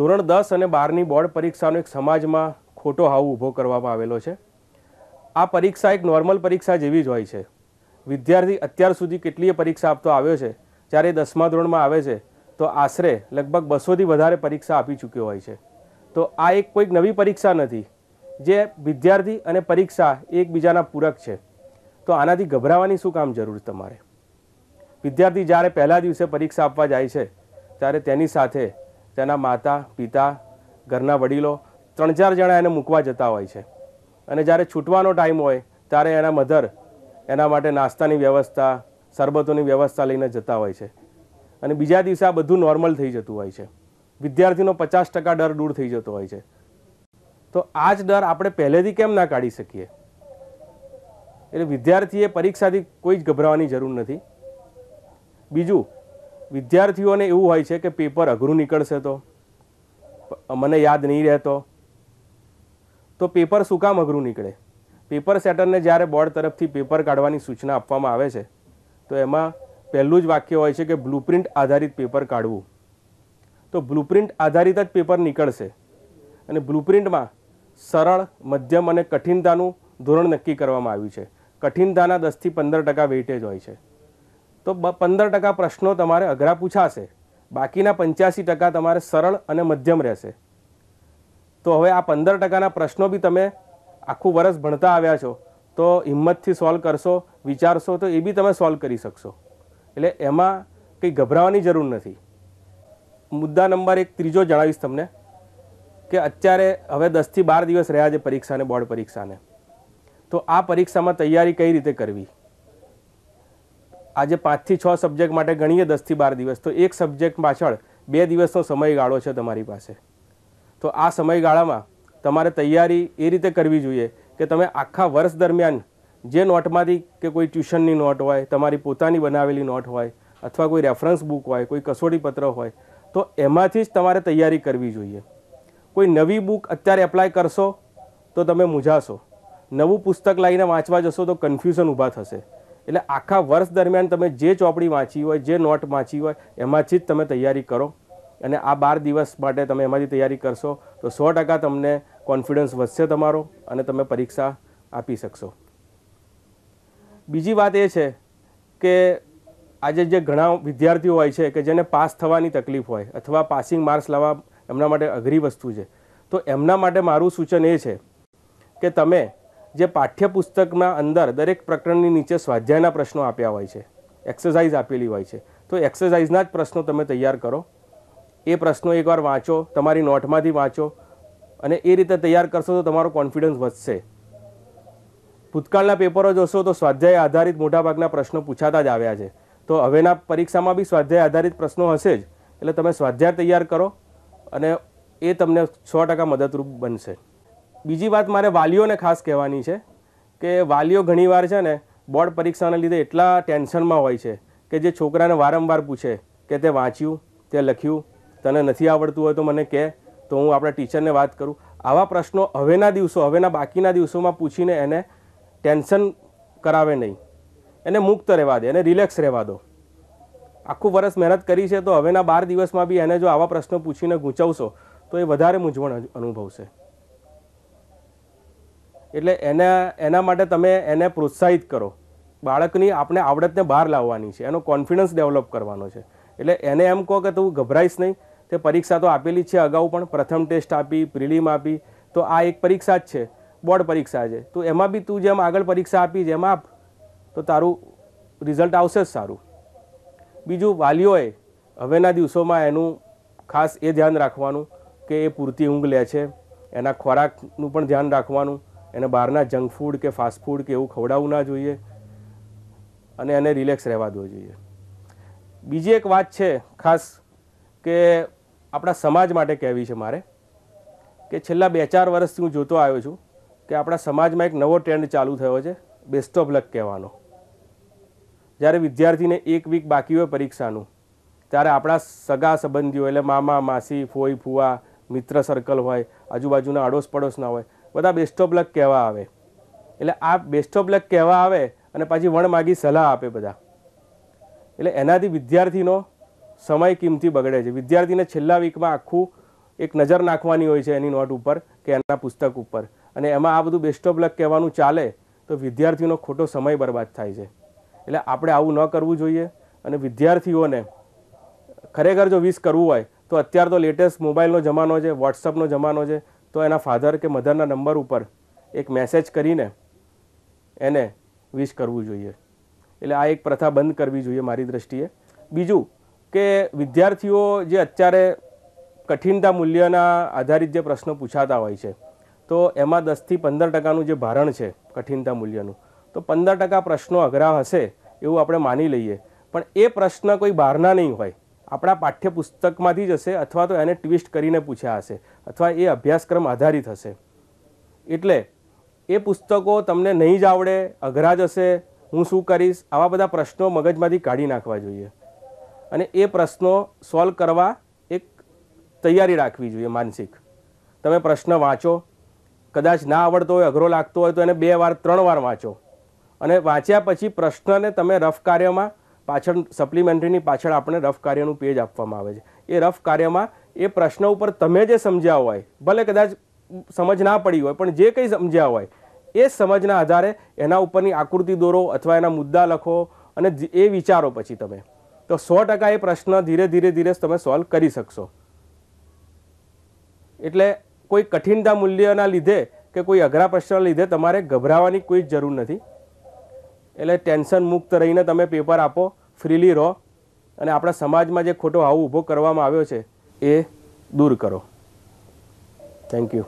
ધોરણ દસ અને બારની બોર્ડ પરીક્ષાનો એક સમાજમાં ખોટો હાવ ઊભો કરવામાં આવેલો છે. આ પરીક્ષા એક નોર્મલ પરીક્ષા જેવી જ હોય છે. વિદ્યાર્થી અત્યાર સુધી કેટલીય પરીક્ષા આપતો આવ્યો છે. જ્યારે દસમા ધોરણમાં આવે છે, તો આશરે લગભગ બસોથી વધારે પરીક્ષા આપી ચૂક્યો હોય છે. તો આ એક કોઈક નવી પરીક્ષા નથી, જે વિદ્યાર્થી અને પરીક્ષા એકબીજાના પૂરક છે. તો આનાથી ગભરાવાની શું કામ જરૂર તમારે? વિદ્યાર્થી જ્યારે પહેલા દિવસે પરીક્ષા આપવા જાય છે, ત્યારે તેની સાથે તેના માતા, પિતા, ઘરના વડીલો ત્રણ ચાર જણા એને મૂકવા જતા હોય છે. અને જ્યારે છૂટવાનો ટાઈમ હોય, ત્યારે એના મધર એના માટે નાસ્તાની વ્યવસ્થા, શરબતોની વ્યવસ્થા લઈને જતા હોય છે. અને બીજા દિવસે આ બધું નોર્મલ થઈ જતું હોય છે. વિદ્યાર્થીનો પચાસ ટકા ડર દૂર થઈ જતો હોય છે. તો આ જ ડર આપણે પહેલેથી કેમ ના કાઢી શકીએ? એટલે વિદ્યાર્થીએ પરીક્ષાથી કોઈ જ ગભરાવાની જરૂર નથી. બીજું વિદ્યાર્થીઓને એવું હોય છે કે પેપર અઘરું નીકળશે તો? મને યાદ નહીં રહેતો. તો પેપર શું કામ અઘરું નીકળે? પેપર સેટરને જ્યારે બોર્ડ તરફથી પેપર કાઢવાની સૂચના આપવામાં આવે છે, તો એમાં પહેલું જ વાક્ય હોય છે કે બ્લુપ્રિન્ટ આધારિત પેપર કાઢવું. તો બ્લુપ્રિન્ટ આધારિત જ પેપર નીકળશે અને બ્લુપ્રિન્ટમાં સરળ, મધ્યમ અને કઠિનતાનું ધોરણ નક્કી કરવામાં આવ્યું છે. કઠિનતાના દસથી પંદર ટકા વેઇટેજ હોય છે. તો પંદર ટકા પ્રશ્નો તમારે અઘરા પૂછાશે. બાકીના પંચ્યાસી ટકા તમારે સરળ અને મધ્યમ રહેશે. તો હવે આ પંદર ટકાના પ્રશ્નો બી તમે આખું વર્ષ ભણતા આવ્યા છો, તો હિંમતથી સોલ્વ કરશો, વિચારશો, તો એ બી તમે સોલ્વ કરી શકશો. એટલે એમાં કંઈ ગભરાવાની જરૂર નથી. મુદ્દા નંબર એક, ત્રીજો જણાવીશ તમને, કે અત્યારે હવે દસથી બાર દિવસ રહ્યા છે પરીક્ષાને, બોર્ડ પરીક્ષાને. તો આ પરીક્ષામાં તૈયારી કઈ રીતે કરવી? આજે પાંચથી છ સબ્જેક્ટ માટે ગણીએ દસથી બાર દિવસ. તો એક સબ્જેક્ટ પાછળ બે દિવસનો સમયગાળો છે તમારી પાસે. તો આ સમયગાળામાં તમારે તૈયારી એ રીતે કરવી જોઈએ કે તમે આખા વર્ષ દરમિયાન જે નોટમાંથી કે કોઈ ટ્યુશનની નોટ હોય, તમારી પોતાની બનાવેલી નોટ હોય, અથવા કોઈ રેફરન્સ બુક હોય, કોઈ કસોટી પત્ર હોય, તો એમાંથી જ તમારે તૈયારી કરવી જોઈએ. કોઈ નવી બુક અત્યારે એપ્લાય કરશો તો તમે મૂંઝાશો. નવું પુસ્તક લાવીને વાંચવા જશો તો કન્ફ્યુઝન ઊભા થશે. એટલે આખા વર્ષ દરમિયાન તમે જે ચોપડી વાંચી હોય, જે નોટ વાંચી હોય, એમાંથી જ તમે તૈયારી કરો. અને આ બાર દિવસ માટે તમે એમાંથી તૈયારી કરશો, તો સો ટકા તમને કોન્ફિડન્સ વધશે તમારો અને તમે પરીક્ષા આપી શકશો. બીજી વાત એ છે કે આજે જે ઘણા વિદ્યાર્થીઓ હોય છે કે જેને પાસ થવાની તકલીફ હોય અથવા પાસિંગ માર્ક્સ લાવવા એમના માટે અઘરી વસ્તુ છે, તો એમના માટે મારું સૂચન એ છે કે તમે જે પાઠ્યપુસ્તકના અંદર દરેક પ્રકરણની નીચે સ્વાધ્યાયના પ્રશ્નો આપ્યા હોય છે. એક્સરસાઇઝ આપેલી હોય છે. તો એક્સરસાઇઝના જ પ્રશ્નો તમે તૈયાર કરો. એ પ્રશ્નો એકવાર વાંચો, તમારી નોટમાંથી વાંચો અને એ રીતે તૈયાર કરશો તો તમારો કોન્ફિડન્સ વધશે. ભૂતકાળના પેપરો જોશો તો સ્વાધ્યાય આધારિત મોટાભાગના પ્રશ્નો પૂછાતા જ આવ્યા છે. તો હવેના પરીક્ષામાં બી સ્વાધ્યાય આધારિત પ્રશ્નો હશે જ. એટલે તમે સ્વાધ્યાય તૈયાર કરો અને એ તમને સો ટકા મદદરૂપ બનશે. બીજી વાત મારે વાલીઓને ખાસ કહેવાની છે કે વાલીઓ ઘણીવાર છે ને બોર્ડ પરીક્ષાને લીધે એટલા ટેન્શનમાં હોય છે કે જે છોકરાને વારંવાર પૂછે કે તે વાંચ્યું, તે લખ્યું, તને નથી આવડતું હોય તો મને કહે તો હું આપણા ટીચરને વાત કરું. આવા પ્રશ્નો હવેના દિવસો, હવેના બાકીના દિવસોમાં પૂછીને એને ટેન્શન કરાવે નહીં. એને મુક્ત રહેવા દે, એને રિલેક્સ રહેવા દો. આખું વર્ષ મહેનત કરી છે તો હવેના બાર દિવસમાં બી એને જો આવા પ્રશ્નો પૂછીને ગૂંચવશો, તો એ વધારે મૂંઝવણ અનુભવશે. એટલે એના એના માટે તમે એને પ્રોત્સાહિત કરો. બાળકની આપણે આવડતને બહાર લાવવાની છે, એનો કોન્ફિડન્સ ડેવલપ કરવાનો છે. એટલે એને એમ કહો કે તું ગભરાઈશ નહીં, તે પરીક્ષા તો આપેલી છે અગાઉ પણ, પ્રથમ ટેસ્ટ આપી પ્રિલિમ આપી, તો આ એક પરીક્ષા જ છે, બોર્ડ પરીક્ષા છે. તો એમાં બી તું જેમ આગળ પરીક્ષા આપી, જેમ આપ, તો તારું રિઝલ્ટ આવશે જ સારું. બીજું વાલીઓએ હવેના દિવસોમાં એનું ખાસ એ ધ્યાન રાખવાનું કે એ પૂરતી ઊંઘ લે છે, એના ખોરાકનું પણ ધ્યાન રાખવાનું એને બહારના જંક ફૂડ કે ફાસ્ટ ફૂડ કે એવું ખવડાવવું ના જોઈએ અને એને રિલેક્સ રહેવા દેવો જોઈએ. બીજી એક વાત છે ખાસ કે આપણા સમાજ માટે કહેવી છે મારે કે છેલ્લા બે ચાર વર્ષથી હું જોતો આવ્યો છું કે આપણા સમાજમાં એક નવો ટ્રેન્ડ ચાલુ થયો છે બેસ્ટ ઓફ લક કહેવાનો. જ્યારે વિદ્યાર્થીને એક વીક બાકી હોય પરીક્ષાનું, ત્યારે આપણા સગા સંબંધીઓ એટલે મામા, માસી, ફોઈ, ફુવા, મિત્ર સર્કલ હોય, આજુબાજુના અડોશ પડોશના હોય બધા બેસ્ટ ઓફ લક કહેવા આવે. એટલે આ બેસ્ટ ઓફ લક કહેવા આવે અને પાછી વણ માગી સલાહ આપે બધા. એટલે એનાથી વિદ્યાર્થીનો સમય કિંમતી બગડે છે. વિદ્યાર્થીને છેલ્લા વીકમાં આખું એક નજર નાખવાની હોય છે એની નોટ ઉપર કે એના પુસ્તક ઉપર. અને એમાં આ બધું બેસ્ટ ઓફ લક કહેવાનું ચાલે તો વિદ્યાર્થીનો ખોટો સમય બરબાદ થાય છે. એટલે આપણે આવું ન કરવું જોઈએ અને વિદ્યાર્થીઓને ખરેખર જો વિશ કરવું હોય તો અત્યાર તો લેટેસ્ટ મોબાઈલનો જમાનો છે વોટ્સઅપનો જમાનો છે તો એના ફાધર કે મધરના નંબર ઉપર એક મેસેજ કરીને એને વિશ કરવું જોઈએ. એટલે આ એક પ્રથા બંધ કરવી જોઈએ મારી દ્રષ્ટિએ. બીજું કે વિદ્યાર્થીઓ જે અત્યારે કઠિનતા મૂલ્યના આધારિત જે પ્રશ્નો પૂછાતા હોય છે, તો એમાં દસથી પંદર ટકાનું જે ભારણ છે કઠિનતા મૂલ્યનું, તો પંદર ટકા પ્રશ્નો અઘરા હશે એવું આપણે માની લઈએ. પણ એ પ્રશ્ન કોઈ બહારના નહીં હોય. આપણા પાઠ્યપુસ્તકમાંથી જ હશે અથવા તો એને ટ્વિસ્ટ કરીને પૂછ્યા હશે અથવા એ અભ્યાસક્રમ આધારિત હશે. એટલે એ પુસ્તકો તમને નહીં જ આવડે, અઘરા જ હશે, હું શું કરીશ, આવા બધા પ્રશ્નો મગજમાંથી કાઢી નાખવા જોઈએ. અને એ પ્રશ્નો સોલ્વ કરવા એક તૈયારી રાખવી જોઈએ માનસિક. તમે પ્રશ્ન વાંચો, કદાચ ના આવડતો હોય, અઘરો લાગતો હોય, તો એને બે વાર, ત્રણ વાર વાંચો. અને વાંચ્યા પછી પ્રશ્નને તમે રફ કાર્યમાં પાછળ સપ્લિમેન્ટરીની પાછળ આપણે રફ કાર્યનું પેજ આપવામાં આવે છે. એ રફ કાર્યમાં એ પ્રશ્ન ઉપર તમે જે સમજ્યા હોય, ભલે કદાચ સમજ ના પડી હોય, પણ જે કંઈ સમજ્યા હોય, એ સમજના આધારે એના ઉપરની આકૃતિ દોરો અથવા એના મુદ્દા લખો અને એ વિચારો પછી તમે. તો સો ટકા એ પ્રશ્ન ધીરે ધીરે ધીરે તમે સોલ્વ કરી શકશો. એટલે કોઈ કઠિનતા મૂલ્યના લીધે કે કોઈ અઘરા પ્રશ્નના લીધે તમારે ગભરાવાની કોઈ જરૂર નથી. એટલે ટેન્શન મુક્ત રહીને તમે પેપર આપો ફ્રીલી રહો અને આપણા સમાજમાં જે ખોટો હાવ ઊભો કરવામાં આવ્યો છે, એ દૂર કરો. Thank you